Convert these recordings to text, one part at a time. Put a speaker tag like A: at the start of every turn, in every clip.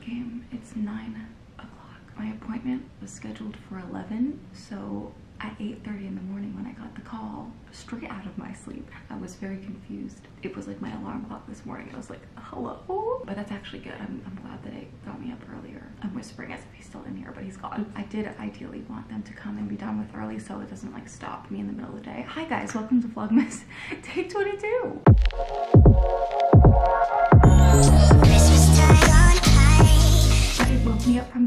A: came. It's 9 o'clock. My appointment was scheduled for 11, so at 8.30 in the morning when I got the call, straight out of my sleep, I was very confused. It was like my alarm clock this morning. I was like, hello? But that's actually good. I'm, I'm glad that it got me up earlier. I'm whispering as if he's still in here, but he's gone. I did ideally want them to come and be done with early so it doesn't like stop me in the middle of the day. Hi guys, welcome to Vlogmas Day 22.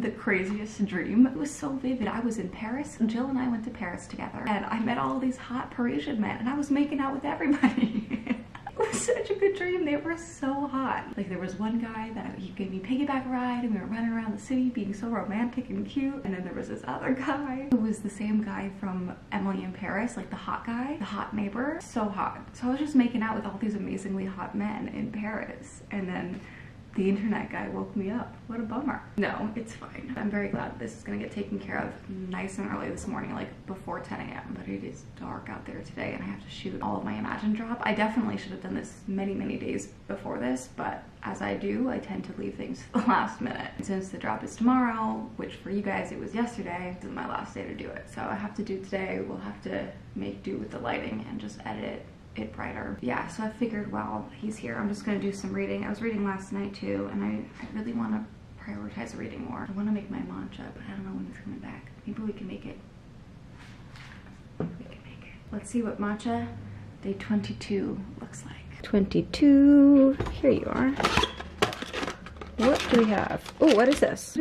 A: The craziest dream. It was so vivid. I was in Paris. Jill and I went to Paris together and I met all these hot Parisian men and I was making out with everybody. it was such a good dream. They were so hot. Like there was one guy that he gave me piggyback ride and we were running around the city being so romantic and cute. And then there was this other guy who was the same guy from Emily in Paris, like the hot guy, the hot neighbor. So hot. So I was just making out with all these amazingly hot men in Paris. And then the internet guy woke me up. What a bummer. No, it's fine. I'm very glad this is gonna get taken care of nice and early this morning, like before 10 a.m. But it is dark out there today and I have to shoot all of my Imagine drop. I definitely should have done this many, many days before this, but as I do, I tend to leave things to the last minute. And since the drop is tomorrow, which for you guys it was yesterday, this is my last day to do it. So I have to do today. We'll have to make do with the lighting and just edit it it brighter. Yeah, so I figured while he's here, I'm just gonna do some reading. I was reading last night too, and I, I really wanna prioritize reading more. I wanna make my mantra, but I don't know when he's coming back. Maybe we can make it. We can make it. Let's see what matcha day 22 looks like. 22, here you are. What do we have? Oh, what is this?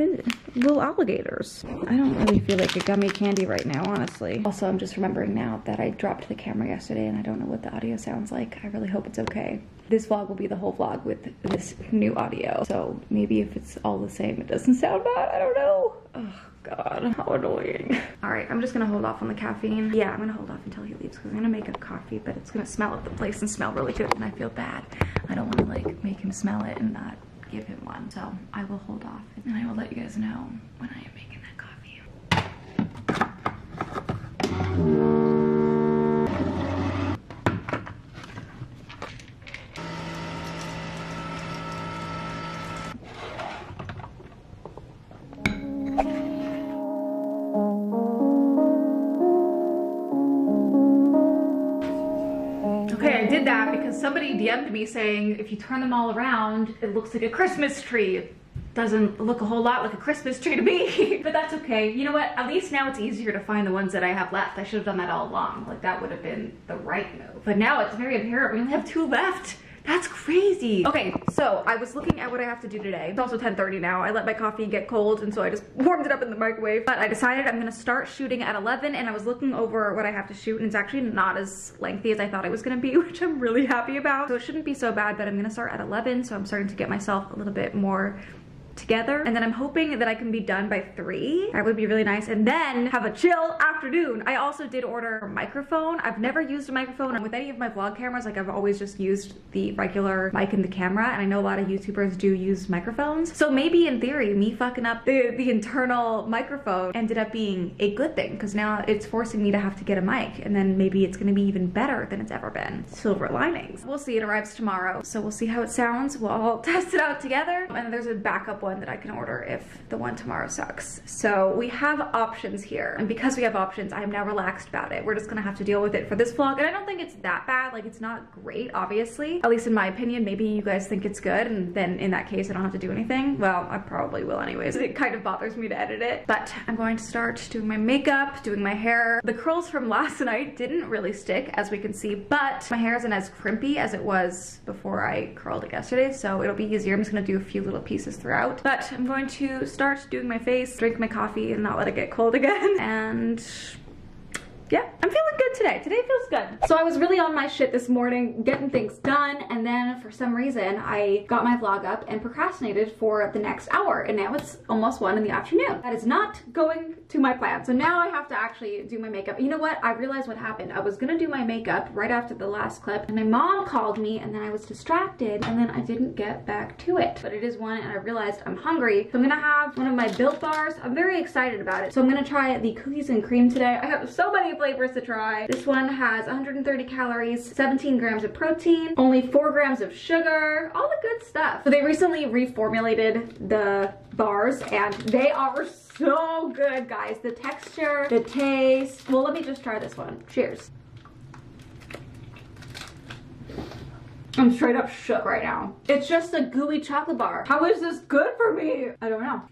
A: Little alligators. I don't really feel like a gummy candy right now, honestly. Also, I'm just remembering now that I dropped the camera yesterday and I don't know what the audio sounds like. I really hope it's okay. This vlog will be the whole vlog with this new audio. So maybe if it's all the same, it doesn't sound bad. I don't know. Oh God, how annoying. All right, I'm just gonna hold off on the caffeine. Yeah, I'm gonna hold off until he leaves because I'm gonna make a coffee, but it's gonna smell up the place and smell really good and I feel bad. I don't wanna like make him smell it and not give him one. So I will hold off and I will let you guys know when I saying if you turn them all around, it looks like a Christmas tree. Doesn't look a whole lot like a Christmas tree to me, but that's okay. You know what? At least now it's easier to find the ones that I have left. I should have done that all along. Like that would have been the right move. But now it's very apparent we only have two left. That's crazy. Okay, so I was looking at what I have to do today. It's also 10.30 now. I let my coffee get cold and so I just warmed it up in the microwave. But I decided I'm gonna start shooting at 11 and I was looking over what I have to shoot and it's actually not as lengthy as I thought it was gonna be, which I'm really happy about. So it shouldn't be so bad, but I'm gonna start at 11. So I'm starting to get myself a little bit more together and then I'm hoping that I can be done by three. That would be really nice and then have a chill afternoon. I also did order a microphone. I've never used a microphone with any of my vlog cameras. Like I've always just used the regular mic in the camera and I know a lot of YouTubers do use microphones. So maybe in theory, me fucking up the, the internal microphone ended up being a good thing because now it's forcing me to have to get a mic and then maybe it's gonna be even better than it's ever been. Silver linings. We'll see, it arrives tomorrow. So we'll see how it sounds. We'll all test it out together. And there's a backup one that I can order if the one tomorrow sucks. So we have options here. And because we have options, I'm now relaxed about it. We're just gonna have to deal with it for this vlog. And I don't think it's that bad. Like it's not great, obviously. At least in my opinion, maybe you guys think it's good. And then in that case, I don't have to do anything. Well, I probably will anyways. It kind of bothers me to edit it. But I'm going to start doing my makeup, doing my hair. The curls from last night didn't really stick, as we can see, but my hair isn't as crimpy as it was before I curled it yesterday. So it'll be easier. I'm just gonna do a few little pieces throughout. But I'm going to start doing my face, drink my coffee and not let it get cold again. And yeah, I'm feeling good today. Today feels good. So I was really on my shit this morning, getting things done, and then for some reason, I got my vlog up and procrastinated for the next hour, and now it's almost one in the afternoon. That is not going to my plan. So now I have to actually do my makeup. You know what? I realized what happened. I was gonna do my makeup right after the last clip, and my mom called me, and then I was distracted, and then I didn't get back to it. But it is one, and I realized I'm hungry, so I'm gonna have one of my Built Bars. I'm very excited about it. So I'm gonna try the cookies and cream today. I have so many flavors to try. This one has 130 calories, 17 grams of protein, only 4 grams of sugar, all the good stuff. So they recently reformulated the bars and they are so good, guys. The texture, the taste. Well, let me just try this one. Cheers. I'm straight up shook right now. It's just a gooey chocolate bar. How is this good for me? I don't know.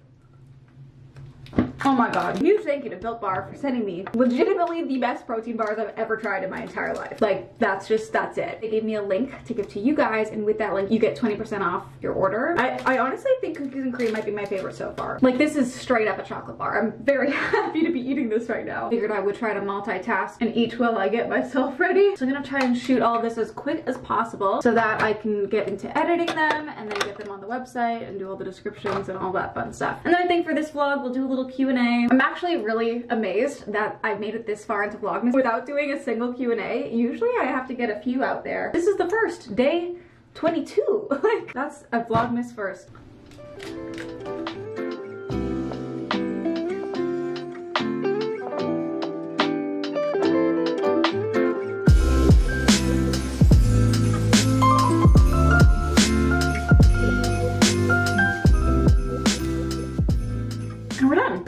A: Oh my god. Huge thank you to Built Bar for sending me legitimately the best protein bars I've ever tried in my entire life. Like, that's just, that's it. They gave me a link to give to you guys, and with that link, you get 20% off your order. I, I honestly think cookies and cream might be my favorite so far. Like, this is straight up a chocolate bar. I'm very happy to be eating this right now. Figured I would try to multitask and eat while I get myself ready. So I'm gonna try and shoot all this as quick as possible so that I can get into editing them and then get them on the website and do all the descriptions and all that fun stuff. And then I think for this vlog, we'll do a little Q&A Q&A. I'm actually really amazed that I've made it this far into Vlogmas without doing a single Q&A. Usually I have to get a few out there. This is the first, day 22. like, that's a Vlogmas first.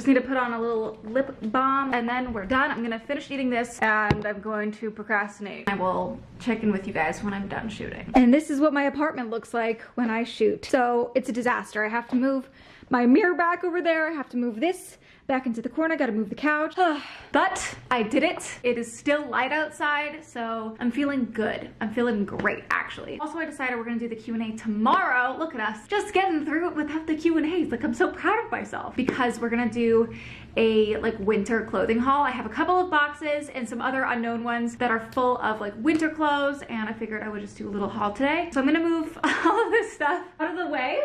A: Need to put on a little lip balm and then we're done. I'm gonna finish eating this and I'm going to procrastinate. I will check in with you guys when I'm done shooting. And this is what my apartment looks like when I shoot. So it's a disaster. I have to move my mirror back over there. I have to move this back into the corner, gotta move the couch. but I did it. It is still light outside, so I'm feeling good. I'm feeling great, actually. Also, I decided we're gonna do the Q&A tomorrow. Look at us, just getting through it without the Q&As. Like, I'm so proud of myself because we're gonna do a like winter clothing haul. I have a couple of boxes and some other unknown ones that are full of like winter clothes and I figured I would just do a little haul today. So I'm gonna move all of this stuff out of the way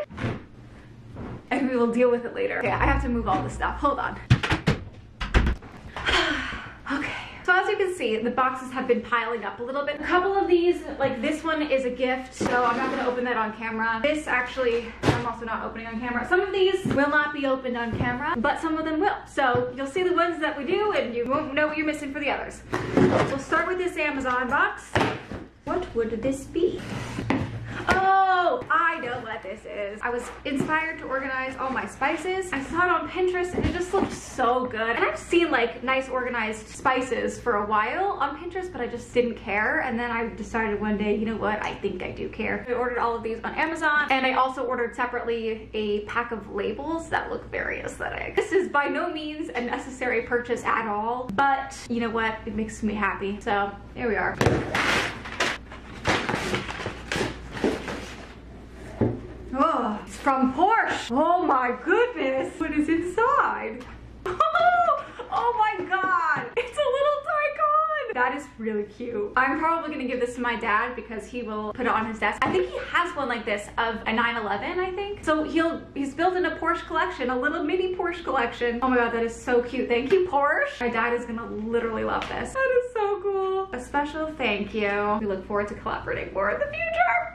A: and we will deal with it later. Okay, I have to move all this stuff. Hold on. okay. So as you can see, the boxes have been piling up a little bit. A couple of these, like this one is a gift, so I'm not gonna open that on camera. This actually, I'm also not opening on camera. Some of these will not be opened on camera, but some of them will. So you'll see the ones that we do and you won't know what you're missing for the others. We'll start with this Amazon box. What would this be? Oh, I know what this is. I was inspired to organize all my spices. I saw it on Pinterest and it just looked so good. And I've seen like nice organized spices for a while on Pinterest, but I just didn't care. And then I decided one day, you know what, I think I do care. I ordered all of these on Amazon and I also ordered separately a pack of labels that look very aesthetic. This is by no means a necessary purchase at all, but you know what, it makes me happy. So here we are. Oh, it's from Porsche. Oh my goodness. What is inside? Oh, my god. It's a little Taycan. That is really cute. I'm probably gonna give this to my dad because he will put it on his desk. I think he has one like this of a 911, I think. So he'll he's building a Porsche collection, a little mini Porsche collection. Oh my god, that is so cute. Thank you, Porsche. My dad is gonna literally love this. That is so cool. A special thank you. We look forward to collaborating more in the future.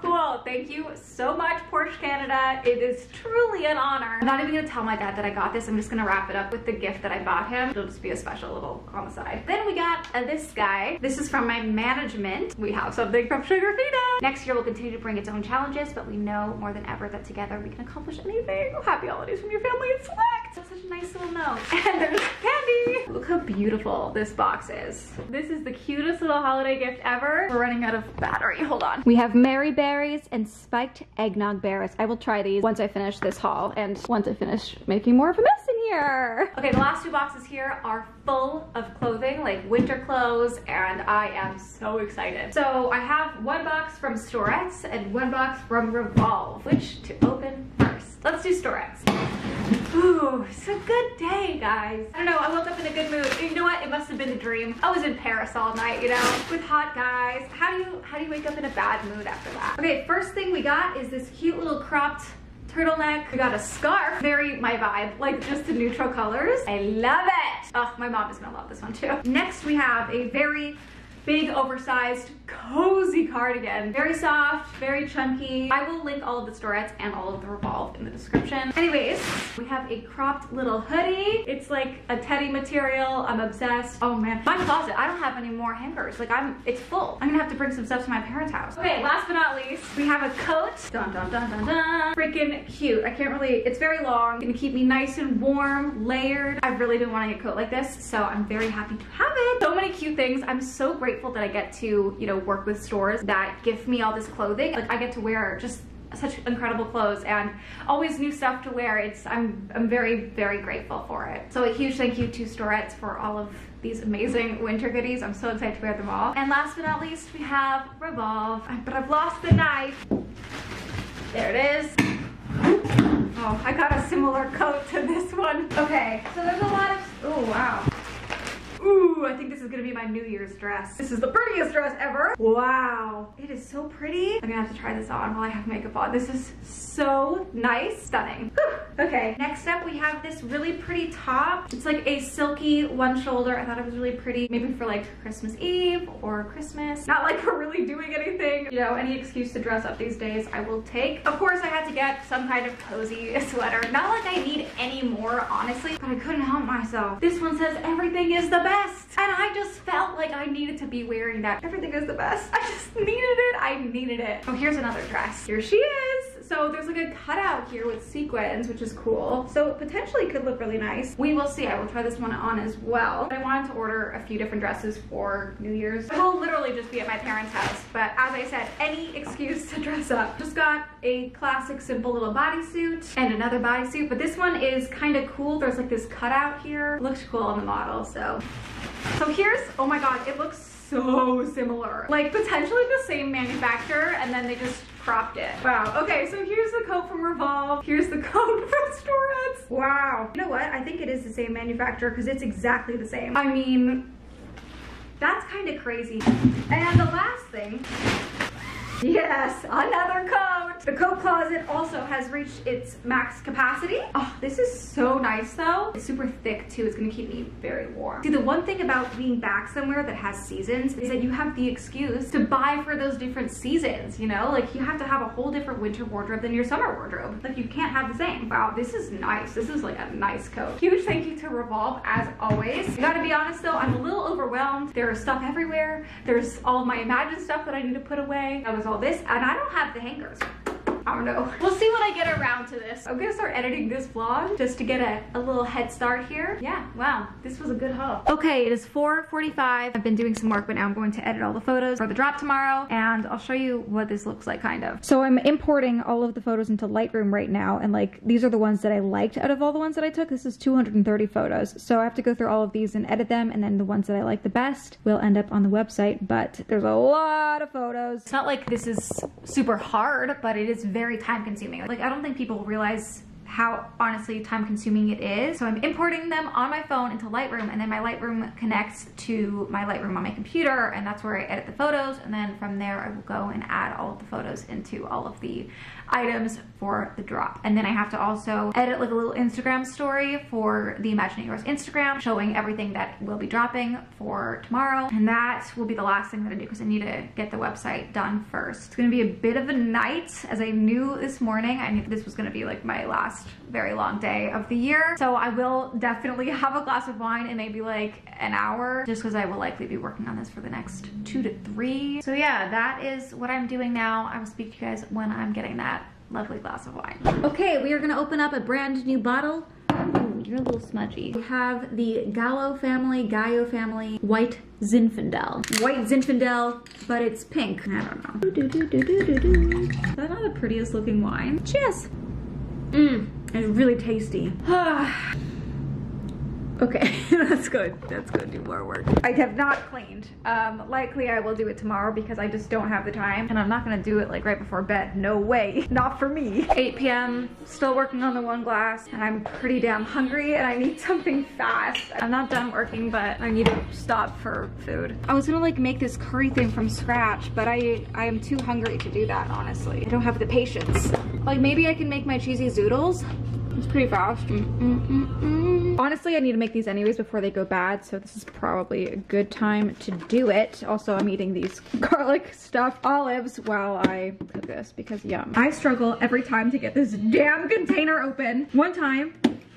A: Cool. Thank you so much, Porsche Canada. It is truly an honor. I'm not even gonna tell my dad that I got this. I'm just gonna wrap it up with the gift that I bought him. It'll just be a special little on the side. Then we got uh, this guy. This is from my management. We have something from Sugarfina. Next year we'll continue to bring its own challenges, but we know more than ever that together we can accomplish anything. Happy holidays from your family and select. That's such a nice little note. And there's candy. Look how beautiful this box is. This is the cutest little holiday gift ever. We're running out of battery. Hold on. We have Mary Berries and Spiked Eggnog Berries. I will try these once I finish this haul and once I finish making more of a mess in here. Okay, the last two boxes here are full of clothing, like winter clothes, and I am so excited. So I have one box from Storets and one box from Revolve. Which to open? Let's do Storets. Ooh, it's a good day, guys. I don't know, I woke up in a good mood. You know what? It must have been a dream. I was in Paris all night, you know, with hot guys. How do you how do you wake up in a bad mood after that? Okay, first thing we got is this cute little cropped turtleneck. We got a scarf, very my vibe, like just the neutral colors. I love it. Oh, my mom is gonna love this one too. Next we have a very big oversized cozy cardigan. Very soft, very chunky. I will link all of the Storets and all of the Revolve in the description. Anyways, we have a cropped little hoodie. It's like a teddy material. I'm obsessed. Oh man, my closet, I don't have any more hangers. Like I'm, it's full. I'm gonna have to bring some stuff to my parents' house. Okay, last but not least, we have a coat. Dun dun dun dun dun. Freaking cute. I can't really, it's very long. Gonna keep me nice and warm, layered. I've really been wanting a coat like this, so I'm very happy to have it. So many cute things. I'm so grateful that I get to, you know, work with stores that gift me all this clothing. Like I get to wear just such incredible clothes and always new stuff to wear. It's I'm I'm very very grateful for it. So a huge thank you to Storets for all of these amazing winter goodies. I'm so excited to wear them all. And last but not least, we have Revolve. But I've lost the knife. There it is. Oh, I got a similar coat to this one. Okay, so there's a lot of, oh wow. Ooh, I think this is gonna be my New Year's dress. This is the prettiest dress ever. Wow, it is so pretty. I'm gonna have to try this on while I have makeup on. This is so nice, stunning. Okay, next up we have this really pretty top. It's like a silky one shoulder. I thought it was really pretty, maybe for like Christmas Eve or Christmas. Not like we're really doing anything. You know, any excuse to dress up these days I will take. Of course I had to get some kind of cozy sweater. Not like I need any more, honestly, but I couldn't help myself. This one says everything is the best. And I just felt like I needed to be wearing that. Everything is the best. I just needed it. I needed it. Oh, here's another dress. Here she is. So there's like a cutout here with sequins, which is cool. So potentially could look really nice. We will see. I will try this one on as well. I wanted to order a few different dresses for New Year's. I will literally just be at my parents' house. But as I said, any excuse to dress up. Just got a classic simple little bodysuit and another bodysuit. But this one is kind of cool. There's like this cutout here. Looks cool on the model, so. So here's, oh my God, it looks so similar. Like potentially the same manufacturer and then they just cropped it. Wow. Okay, so here's the coat from Revolve. Here's the coat from Storets. Wow. You know what? I think it is the same manufacturer because it's exactly the same. I mean, that's kind of crazy. And the last thing Yes, another coat. The coat closet also has reached its max capacity. Oh, this is so nice though. It's super thick too. It's gonna keep me very warm. See, the one thing about being back somewhere that has seasons is that you have the excuse to buy for those different seasons, you know? Like you have to have a whole different winter wardrobe than your summer wardrobe. Like you can't have the same. Wow, this is nice. This is like a nice coat. Huge thank you to Revolve as always. I gotta be honest though, I'm a little overwhelmed. There is stuff everywhere. There's all my Imagine stuff that I need to put away. I was all this and I don't have the hangers. I don't know. We'll see when I get around to this. I'm gonna start editing this vlog just to get a, a little head start here. Yeah, wow, this was a good haul. Okay, it is 4.45. I've been doing some work, but now I'm going to edit all the photos for the drop tomorrow, and I'll show you what this looks like, kind of. So I'm importing all of the photos into Lightroom right now, and like, these are the ones that I liked out of all the ones that I took. This is 230 photos. So I have to go through all of these and edit them, and then the ones that I like the best will end up on the website, but there's a lot of photos. It's not like this is super hard, but it is very time consuming. Like I don't think people realize how honestly time consuming it is. So I'm importing them on my phone into Lightroom and then my Lightroom connects to my Lightroom on my computer and that's where I edit the photos and then from there I will go and add all of the photos into all of the items for the drop. And then I have to also edit like a little Instagram story for the Imagine Yours Instagram showing everything that will be dropping for tomorrow. And that will be the last thing that I do because I need to get the website done first. It's gonna be a bit of a night as I knew this morning. I knew this was gonna be like my last very long day of the year. So I will definitely have a glass of wine in maybe like an hour just because I will likely be working on this for the next two to three. So yeah, that is what I'm doing now. I will speak to you guys when I'm getting that lovely glass of wine. Okay, we are gonna open up a brand new bottle. Ooh, you're a little smudgy. We have the Gallo family, Gallo family, white Zinfandel. White Zinfandel, but it's pink. I don't know. Is that not the prettiest looking wine? Cheers. Mmm, it's really tasty. Okay, that's good. That's Let's go do more work. I have not cleaned. Um, likely I will do it tomorrow because I just don't have the time, and I'm not gonna do it like right before bed. No way, not for me. 8 p.m. Still working on the one glass, and I'm pretty damn hungry, and I need something fast. I'm not done working, but I need to stop for food. I was gonna like make this curry thing from scratch, but I I am too hungry to do that. Honestly, I don't have the patience. Like maybe I can make my cheesy zoodles
B: It's pretty fast. Mm -mm -mm
A: Honestly, I need to make these anyways before they go bad, so this is probably a good time to do it. Also, I'm eating these garlic stuffed olives while I cook this because yum. I struggle every time to get this damn container open. One time,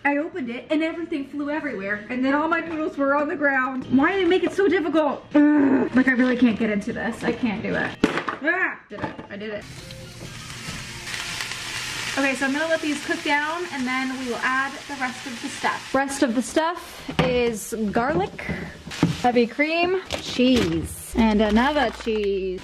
A: I opened it and everything flew everywhere and then all my noodles were on the ground. Why do they make it so difficult? Ugh. Like I really can't get into this. I can't do it. Ah, did it. I did it. Okay, so I'm gonna let these cook down and then we will add the rest of the stuff. Rest of the stuff is garlic, heavy cream, cheese, and another cheese.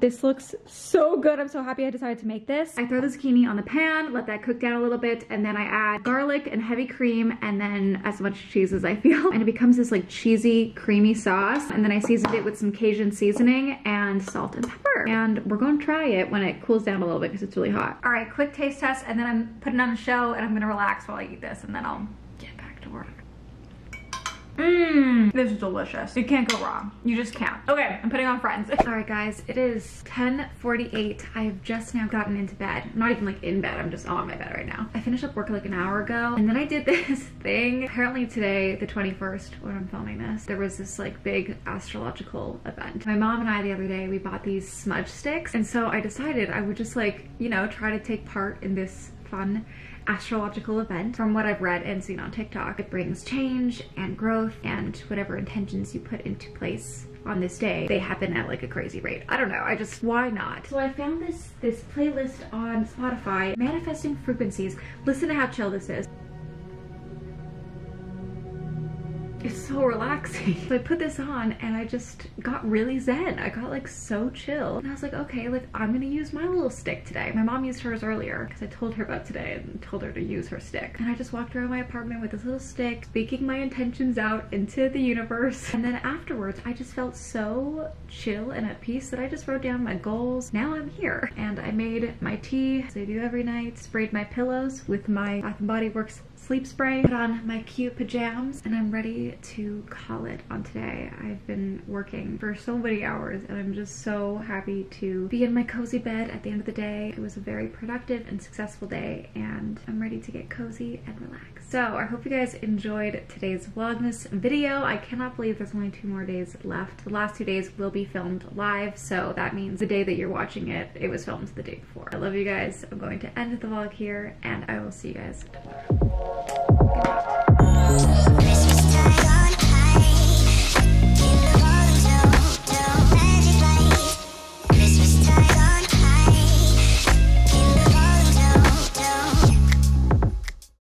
A: This looks so good. I'm so happy I decided to make this. I throw the zucchini on the pan, let that cook down a little bit, and then I add garlic and heavy cream and then as much cheese as I feel. And it becomes this like cheesy, creamy sauce. And then I seasoned it with some Cajun seasoning and salt and pepper. And we're gonna try it when it cools down a little bit because it's really hot. All right, quick taste test and then I'm putting on a show and I'm gonna relax while I eat this and then I'll get back to work. Mmm, this is delicious. You can't go wrong. You just can't. Okay, I'm putting on Friends. All right, guys, it is 10.48. I've just now gotten into bed. I'm not even like in bed, I'm just on my bed right now. I finished up work like an hour ago, and then I did this thing. Apparently today, the 21st, when I'm filming this, there was this like big astrological event. My mom and I the other day, we bought these smudge sticks, and so I decided I would just like, you know, try to take part in this fun astrological event. From what I've read and seen on TikTok, it brings change and growth and whatever intentions you put into place on this day, they happen at like a crazy rate. I don't know, I just, why not? So I found this, this playlist on Spotify, Manifesting Frequencies. Listen to how chill this is. It's so relaxing. So I put this on and I just got really zen. I got like so chill. And I was like, okay, like I'm gonna use my little stick today. My mom used hers earlier because I told her about today and told her to use her stick. And I just walked around my apartment with this little stick, speaking my intentions out into the universe. And then afterwards, I just felt so chill and at peace that I just wrote down my goals. Now I'm here. And I made my tea, as I do every night, sprayed my pillows with my Bath & Body Works sleep spray, put on my cute pajamas, and I'm ready to call it on today. I've been working for so many hours and I'm just so happy to be in my cozy bed at the end of the day. It was a very productive and successful day and I'm ready to get cozy and relax. So I hope you guys enjoyed today's Vlogmas video. I cannot believe there's only two more days left. The last two days will be filmed live, so that means the day that you're watching it, it was filmed the day before. I love you guys. I'm going to end the vlog here and I will see you guys tomorrow. Good night.